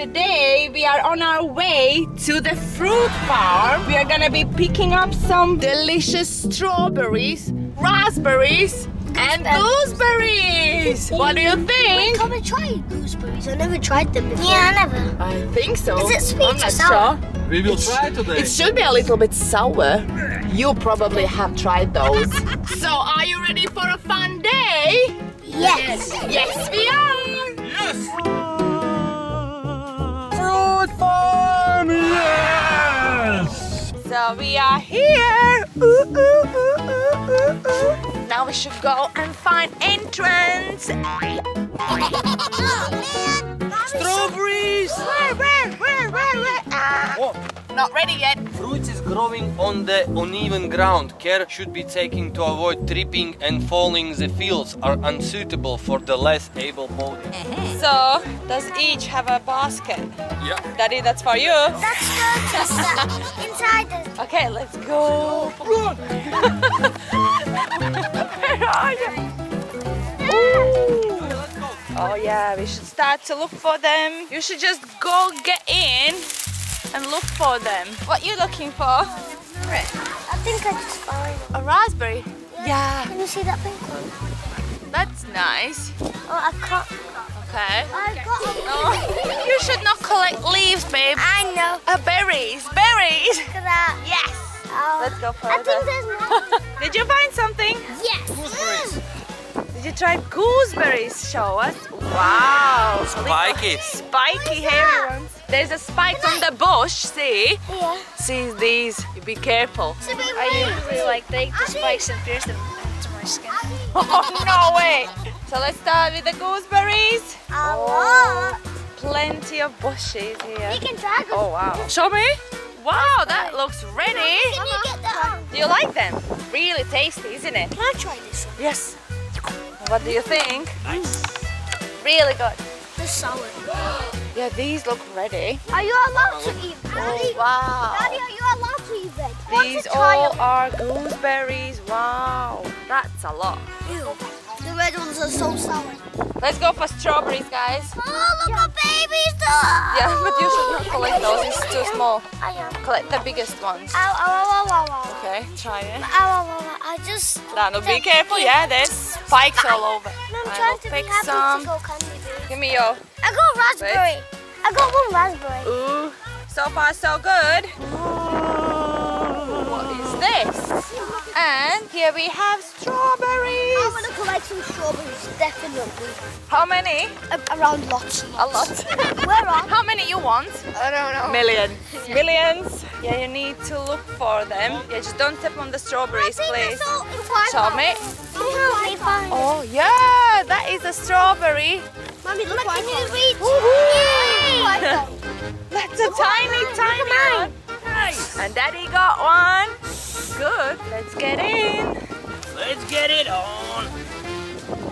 today we are on our way to the fruit farm. We are gonna be picking up some delicious strawberries, raspberries, and gooseberries. What do you think? Come and try gooseberries. I never tried them before. Yeah, I never. I think so. Is it sweet I'm or not sour? sure. We will try today. It should be a little bit sour. You probably have tried those. So, are you ready for a fun day? Yes. Yes, we are. Yes! We are here. Ooh, ooh, ooh, ooh, ooh, ooh. Now we should go and find entrance. Strawberries! Where, where, where, where, where? Ah, Oh, not ready yet. Fruit is growing on the uneven ground. Care should be taken to avoid tripping and falling. The fields are unsuitable for the less able-bodied. Mm-hmm. So, does each have a basket? Yeah. Daddy, that's for you. That's good. That's. Inside the Okay, let's go. Where are you? Ooh. Oh yeah, we should start to look for them. You should just go get in and look for them. What are you looking for? I think I just found. A raspberry. Yeah, Can you see that pink one? that's nice. Oh, I can't. Okay. I got a Oh, you should not collect leaves, babe. I know. Uh, berries, berries. Look at that. Yes. Oh. Let's go I think further. there's more. Did you find something? yes. Gooseberries. Did you try gooseberries? Show us. Wow. Spiky. Spiky hairy ones. There's a spike on the bush, see? Yeah. See these. Be careful. I usually like take the spikes and pierce them into my skin. Oh, no way. So let's start with the gooseberries. A oh, lot. Plenty of bushes here. We can try them. Oh, wow. Show me. Wow, that looks ready. Can you get uh-huh. that? Do you like them? Really tasty, isn't it? Can I try this one? Yes. What do you think? Nice. Really good. The sour. Yeah, these look ready. Are you allowed to eat? Oh, Daddy, Oh, wow. Daddy, are you allowed to eat them? These all are gooseberries. Wow, that's a lot. Ew. The red ones are so sour. Let's go for strawberries, guys. Oh, look at babies though. Yeah, but you should not collect those. It's too small. I am. Collect the biggest ones. Ow, ow, ow, ow, ow. Okay, try it. Ow, ow, ow, ow. I just. Dano, be careful. Yeah, there's spikes all over. No, I'm trying to pick be happy some. to go candy. Give me your. I got raspberry. I got one raspberry. Ooh, so far so good. What is this? And here we have strawberries. I strawberries. want to collect some strawberries, definitely. How many? A- around lots. A lot. Where are? How many you want? I don't know. Millions. Millions. Yeah, you need to look for them. Yeah, just don't step on the strawberries, please. Show me. Help me find. Oh, yeah, that is a strawberry. Mommy, look, can you reach? Woohoo! That's a tiny, tiny one. Nice! And Daddy got one. Good. Let's get in. Let's get it on!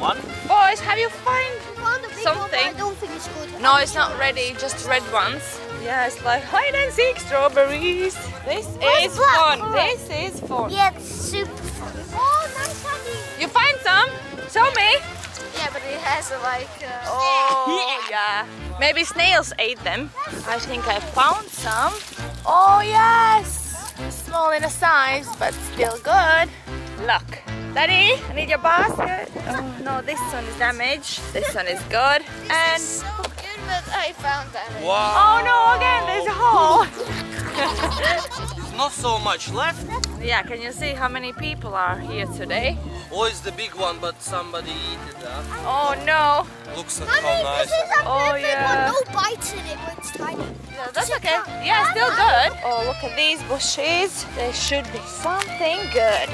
One. Boys, have you? Found Something. One, I don't think it's good. No, it's not ready. Just red ones. Yeah, it's like hide and seek strawberries. This Where's is black? fun. Alright. This is fun. Yeah, it's super Show me. Yeah, but it has like. Uh, Oh, yeah. Maybe snails ate them. I think I found some. Oh, yes. Small in a size, but still good. Look. Daddy, I need your basket. Oh, no, this one is damaged. This one is good. This And, so good, but I found that. Wow! oh no, again, there's a hole. Not so much left. Yeah, can you see how many people are here today? Oh, it's the big one, but somebody eat it. Huh? Oh no. Looks like Mommy, how nice. this is a Oh, perfect yeah. one. No bites in it, but it's tiny. Yeah, that's okay. Yeah, still good. Oh, look at these bushes. There should be something good.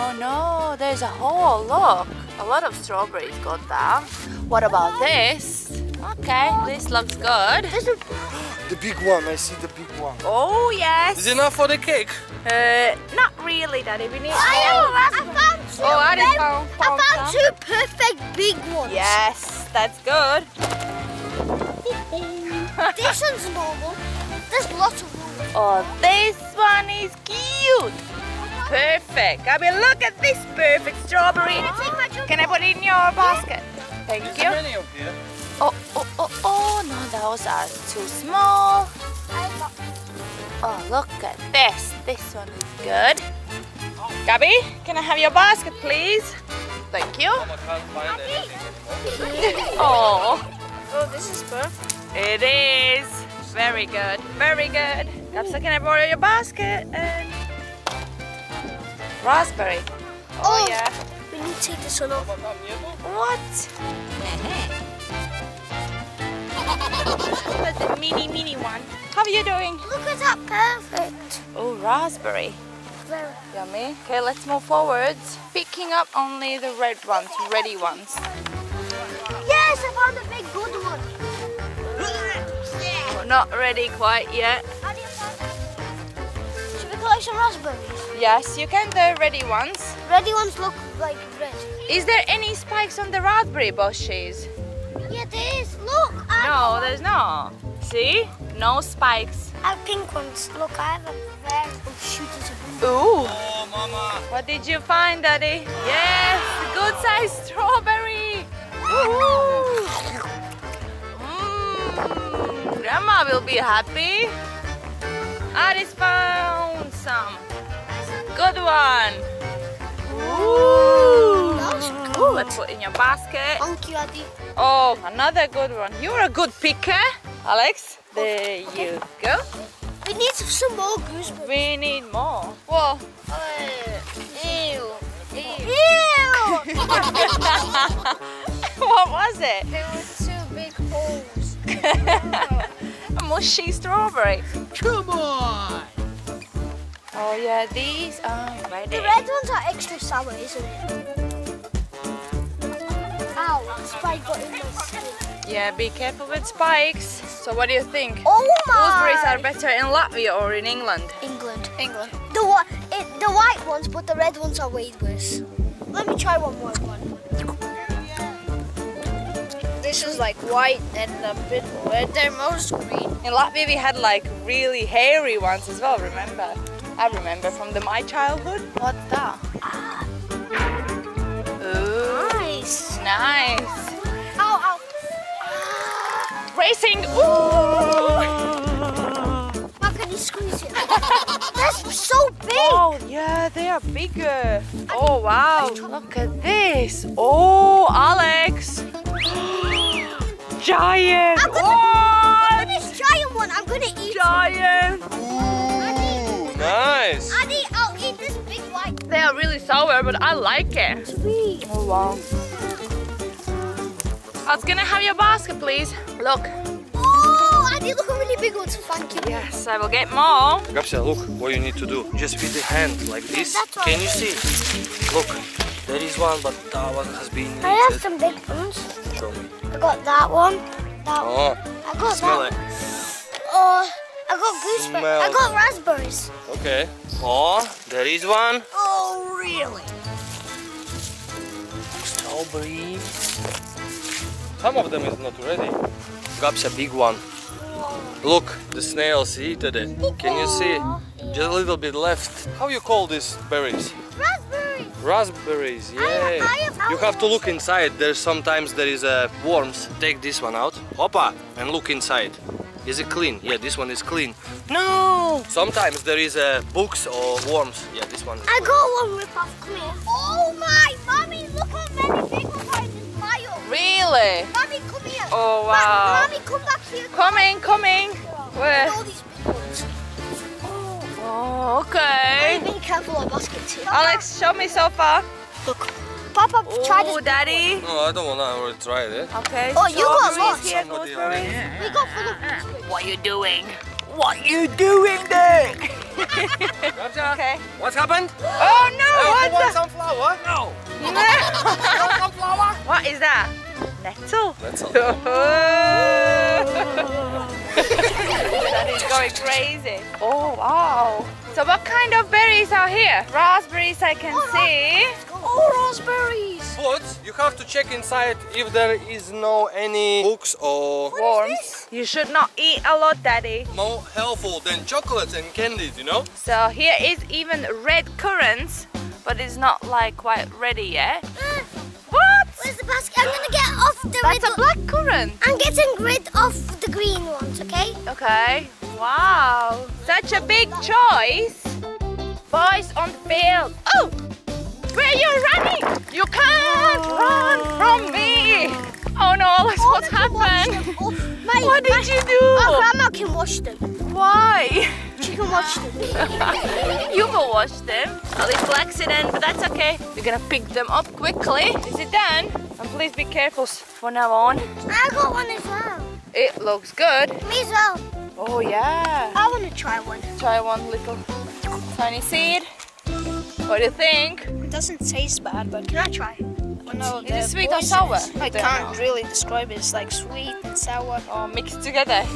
Oh no, there's a hole. Look, a lot of strawberries got down. What about this? Okay, this looks good. The big one, I see the big one. Oh yes. Is it enough for the cake? Uh, not really, Daddy. We need. I know, I found two. Oh, I very- found- I found found some. two perfect big ones. Yes, that's good. this one's normal. There's lots of room. Oh, this one is cute. Perfect. I mean, look at this perfect strawberry. Take my Can I put it in your basket? Thank There's you. many of here. Oh, oh, oh, oh, no, those are too small. Oh, look at this. This one is good. Gaby, can I have your basket, please? Thank you. Mama can't find anything anymore. Oh, Oh, this is perfect. it is. Very good, very good. Gabsa, can I borrow your basket? And raspberry. Oh, Oh. yeah. We need to take this one off. What? The mini, mini one. How are you doing? Look at that, perfect. Oh, raspberry. Very. Yummy. Okay, let's move forwards. Picking up only the red ones, ready ones. Yes, I found a big good one. We're not ready quite yet. Should we collect some raspberries? Yes, you can the ready ones. Ready ones look like red. Is there any spikes on the raspberry bushes? No, there's no. See? No spikes. I have pink ones. Look, I have a very. Oh shoot, a. Ooh. Oh, Mama. What did you find, Daddy? Yes, good size strawberry. Woohoo! Mm, Grandma will be happy. Addis found some. Good one. Ooh. That's good. Let's put in your basket. Thank you, Adi. Oh, another good one. You're a good picker, Alex. There you go. We need some more gooseberries. We need more. Whoa. Uh, ew. Ew. what was it? There were two big holes. a mushy strawberry. Come on. Oh yeah, these are ready. The red ones are extra sour, isn't it? Spike got in my skin. Yeah, be careful with spikes. So what do you think? Oh Gooseberries my! are better in Latvia or in England? England. England. The it, the white ones, but the red ones are way worse. Let me try one more one. This is like white and a bit red. They're most green. In Latvia we had like really hairy ones as well, remember? I remember from the my childhood. What's that? Ooh, Nice. nice. Ow, ow. Racing. Ooh. How can you squeeze it? That's so big. Oh yeah, they are bigger. Oh wow, look at this. Oh, Alex. Giant. I'm gonna- What? This giant one, I'm gonna eat. Giant. Ooh, nice. Adi, I'll eat this big white They are really sour, but I like it. Sweet. Oh wow. I was gonna have your basket, please. Look. Oh, Adi, look how many big ones. Thank you. Yes, I will get more. Gapsia, look what you need to do. Just with the hand like this. That's all. Can you see? Look, there is one, but that one has been I have some big ones. Show me. I got that one. That oh, one. Oh, I got smell that. it. Oh, I got gooseberries. I got raspberries. Okay. Oh, there is one. Oh, really? Strawberry. Some of them is not ready. Gapsia, big one. Look, the snails eaten it. Can you see? Just a little bit left. How you call these berries? Raspberries. Raspberries, yeah. You have to look inside. There's sometimes there is uh, worms. Take this one out. Hoppa, and look inside. Is it clean? Yeah, this one is clean. No. Sometimes there is uh, books or worms. Yeah, this one. I clean. got one rip off. Here. Oh my, mommy, look how many Really? Mommy, come here. Oh Ma- wow. mommy, come back here. Coming, coming. Where? All these big. Oh, okay. Be careful of baskets here. Alex, show me so far. Look. Papa, try this. Oh, Daddy. No, I don't want to I already try it. Eh? Okay. Oh, you got strawberries lots. Here, Somebody gooseberries. We got full of. What are you doing? What are you doing there? okay. What's happened? Oh no! Hey, you want What some flour? No. the? some flour? what is that? Nettle. That's all. that is going crazy. Oh wow. So what kind of berries are here? Raspberries I can see. Oh, raspberries. But you have to check inside if there is no any books or Worms. You should not eat a lot, Daddy. more helpful than chocolates and candies, you know? So here is even red currants, but it's not like quite ready yet. Uh, Where's the basket? I'm gonna get off getting That's a black currant. I'm getting rid of the green ones, okay? Okay. Wow. Such a big choice. Boys on the field. Oh! Where are you running? You can't run from me. Oh no, oh, Alex, what happened? Oh, my, What did my- you do? Oh, Grandma can wash them. Why? Can wash them. you will wash them. A little accident, but that's okay. We're gonna pick them up quickly. Is it done? And please be careful from now on. I got one as well. It looks good. Me as well. Oh yeah. I want to try one. Try one little tiny seed. What do you think? It doesn't taste bad, but Can I try? Oh, I know Is it sweet or sour? I can't know. really describe it. It's like sweet and sour. Oh, mixed together.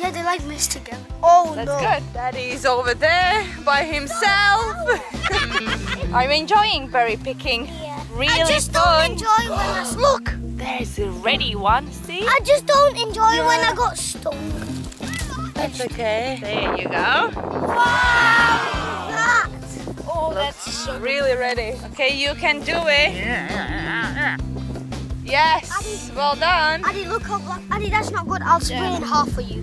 Yeah, they like mixed together. Oh That's no. good. Daddy's over there by himself. I'm enjoying berry picking. Yeah. Really I just fun. don't enjoy when I Look, there's a ready one. See? I just don't enjoy when I got stung. That's okay. There you go. Wow! That. Oh, Looks really ready. Okay, you can do it. Yes, well done. Addy, look how black. Addy, that's not good. I'll spray in half for you.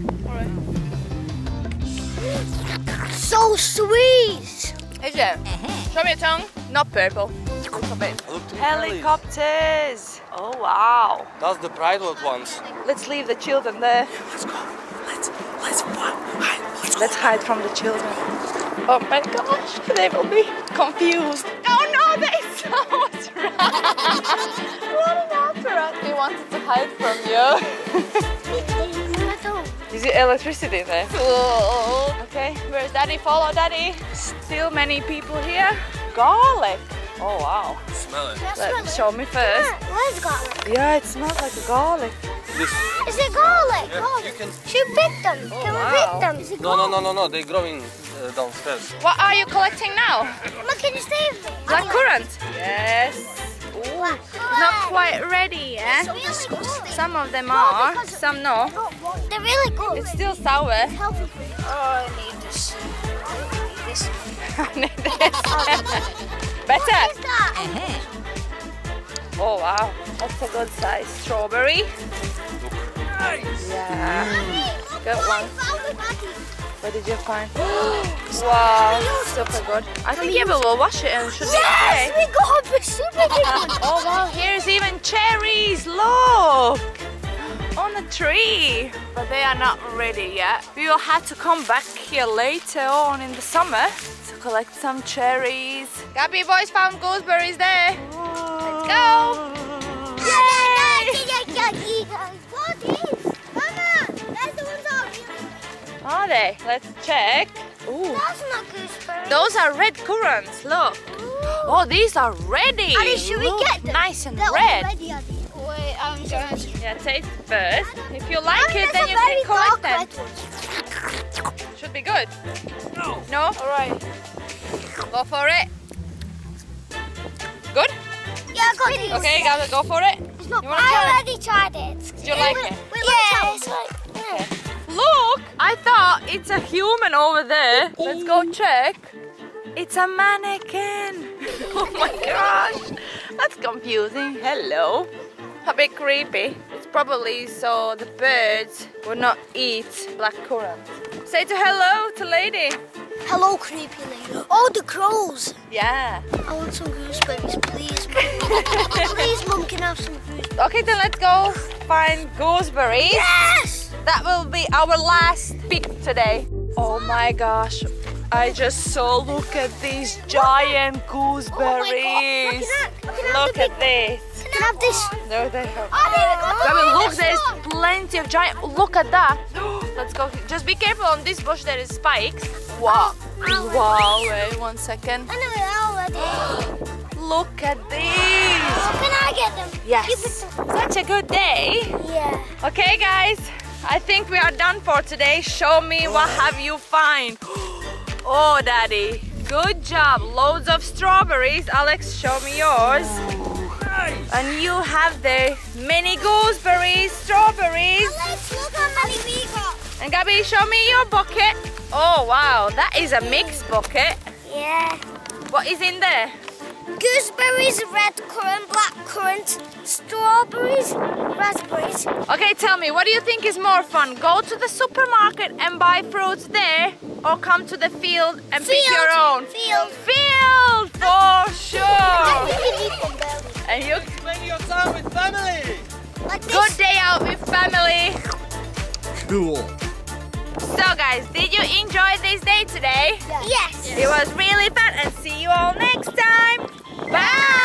So sweet. Is it? Uh-huh. Show me your tongue. Not purple. Look a bit. Look Helicopters. Oh wow. That's the private ones. Let's leave the children there. Let's go. Let's let's hide. Let's Let's hide from the children. Oh my gosh, they will be confused. No, they saw us run. running after us. They wanted to hide from you. Is it electricity there? Cool. Okay, where's daddy? Follow daddy. Still many people here. Garlic. Oh wow. Smell it. Let me show me first. Where's garlic? Yeah, it smells like garlic. This. Is it garlic? Yeah, garlic. you can. Should we pick them? Can we wow. pick them? Is it No, no, no, no, no. They're growing uh, downstairs. What are you collecting now? Mama, can you stay with me? Black currant. Yes. Black Not quite ready yet. Really. Some of them No, are, because- some no. They're really good. It's still sour. healthy for you. Oh, I need this. This. Better. What is that? Oh wow, that's a good size strawberry. Yeah. Good one. What did you find? wow, super good. I think yeah, we will wash it and it should be okay. Yes, we got a super one. Oh wow, here's even cherries. Look. On the tree. But they are not ready yet. We will have to come back here later on in the summer to collect some cherries. Gaby boys found gooseberries there. Let's go. Yay! Are they? Let's check. Ooh. That's not gooseberry. Those are red currants. Look. Oh, these are ready. Addy, should we get them? Nice and They're red. already Addy. Wait, I'm going to. Yeah, taste first. If you like Mommy, it, then you very can collect them. red. Should be good. No. No? All right. Go for it. Good? Yeah, I got these. Okay, gotta go for it. It's not You I try it? already tried it. Do you like it? Wait, yeah, it's like, yeah. Look! I thought it's a human over there. Let's go oh. check. It's a mannequin. oh my gosh. That's confusing. Hello. A bit creepy. It's probably so the birds will not eat black currant. Say to hello to lady. Hello, creepy lady. Oh, the crows. Yeah. I want some gooseberries, please, mom. please, mom, can I have some gooseberries? Okay, then let's go find gooseberries. Yes! That will be our last pick today. Oh my gosh. I just saw, look at these giant gooseberries. Oh my God. Look at. Look at. Look at this. Can I have this? No, they are. Oh, they got I mean, look, there's plenty of giant. Look at that. Let's go. Just be careful on this bush. There is spikes. Wow. Oh, wow. Wait one second. I know it already. Look at these. Oh, can I get them? Yes. You pick them. Such a good day. Yeah. Okay, guys. I think we are done for today. Show me what have you find. Oh, Daddy. Good job. Loads of strawberries. Alex, show me yours. And you have the mini gooseberries, strawberries. Let's look how many we got. And Gaby, show me your bucket. Oh, wow. That is a mixed bucket. Yeah. What is in there? Gooseberries, red currant, black currant, strawberries, Raspberries. Okay, tell me, what do you think is more fun? Go to the supermarket and buy fruits there, or come to the field and pick your own? Field. Field, for sure. We can eat them, Belly. And you, Spend your time with family! Like good day out with family. Cool. So guys, did you enjoy this day today? Yes. It was really fun and see you all next time. Vai!